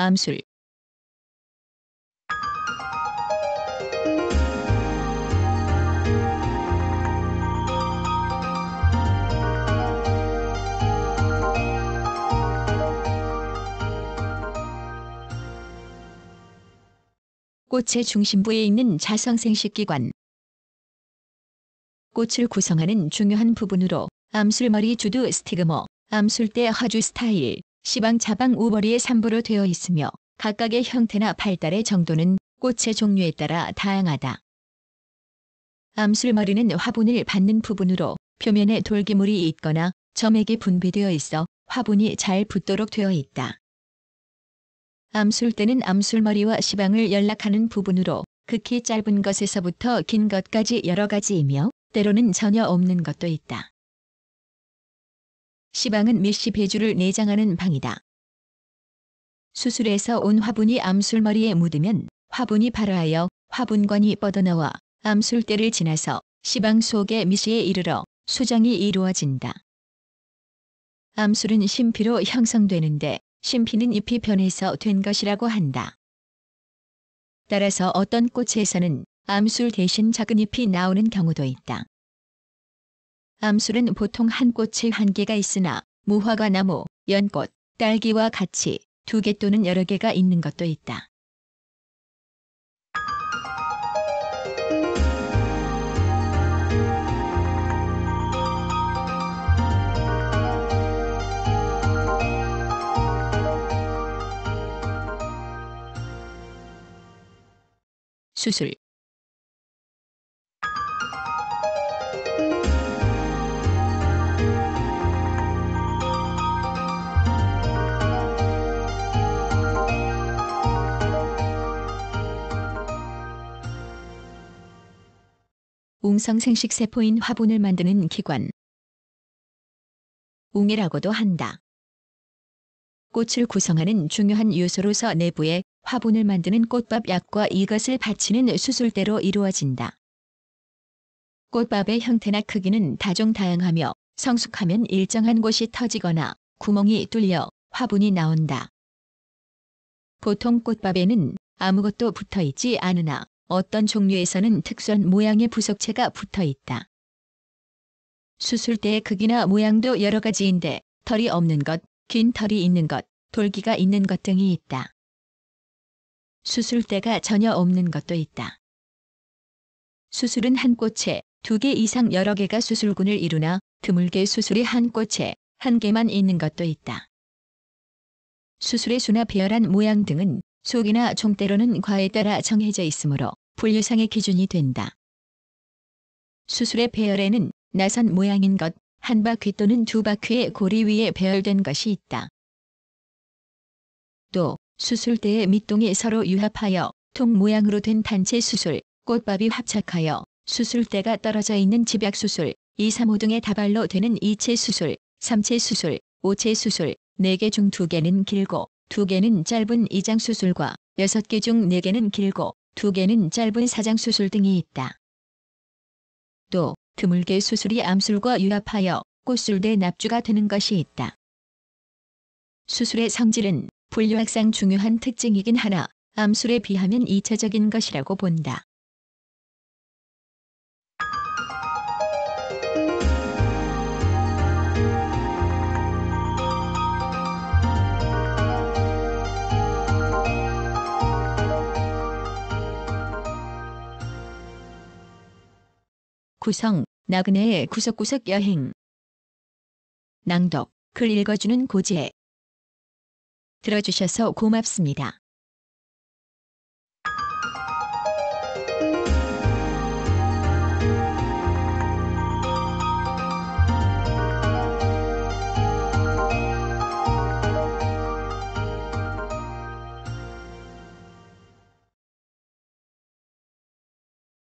암술 꽃의 중심부에 있는 자성생식 기관. 꽃을 구성하는 중요한 부분으로 암술머리 주두 스티그머, 암술대 하주 스타일, 시방 자방 우버리의 3부로 되어 있으며 각각의 형태나 발달의 정도는 꽃의 종류에 따라 다양하다. 암술머리는 화분을 받는 부분으로 표면에 돌기물이 있거나 점액이 분비되어 있어 화분이 잘 붙도록 되어 있다. 암술대는 암술머리와 시방을 연락하는 부분으로 극히 짧은 것에서부터 긴 것까지 여러 가지이며 때로는 전혀 없는 것도 있다. 시방은 메시 배주를 내장하는 방이다. 수술에서 온 화분이 암술머리에 묻으면 화분이 발화하여 화분관이 뻗어나와 암술대를 지나서 시방 속의 미시에 이르러 수정이 이루어진다. 암술은 심피로 형성되는데 심피는 잎이 변해서 된 것이라고 한다. 따라서 어떤 꽃에서는 암술 대신 작은 잎이 나오는 경우도 있다. 암술은 보통 한 꽃에 한 개가 있으나 무화과 나무, 연꽃, 딸기와 같이 두 개 또는 여러 개가 있는 것도 있다. 수술 웅성생식 세포인 화분을 만드는 기관 웅이라고도 한다. 꽃을 구성하는 중요한 요소로서 내부에 화분을 만드는 꽃밥 약과 이것을 받치는 수술대로 이루어진다. 꽃밥의 형태나 크기는 다종다양하며 성숙하면 일정한 곳이 터지거나 구멍이 뚫려 화분이 나온다. 보통 꽃밥에는 아무것도 붙어 있지 않으나 어떤 종류에서는 특수한 모양의 부속체가 붙어 있다. 수술대의 크기나 모양도 여러 가지인데 털이 없는 것, 긴 털이 있는 것, 돌기가 있는 것 등이 있다. 수술대가 전혀 없는 것도 있다. 수술은 한 꽃에 두 개 이상 여러 개가 수술군을 이루나 드물게 수술이 한 꽃에 한 개만 있는 것도 있다. 수술의 수나 배열한 모양 등은 속이나 종때로는 과에 따라 정해져 있으므로 분류상의 기준이 된다. 수술의 배열에는 나선 모양인 것, 한 바퀴 또는 두 바퀴의 고리 위에 배열된 것이 있다. 또 수술대의 밑동이 서로 유합하여 통 모양으로 된 단체 수술, 꽃밥이 합착하여 수술대가 떨어져 있는 집약 수술, 2, 3, 5 등의 다발로 되는 2체 수술, 3체 수술, 5체 수술, 4개 중 2개는 길고 2개는 짧은 이장 수술과 6개 중 4개는 길고 2개는 짧은 사장 수술 등이 있다. 또 드물게 수술이 암술과 유합하여 꽃술대 납주가 되는 것이 있다. 수술의 성질은 분류학상 중요한 특징이긴 하나 암술에 비하면 2차적인 것이라고 본다. 구성, 나그네의 구석구석 여행 낭독, 글 읽어주는 고지혜 들어주셔서 고맙습니다.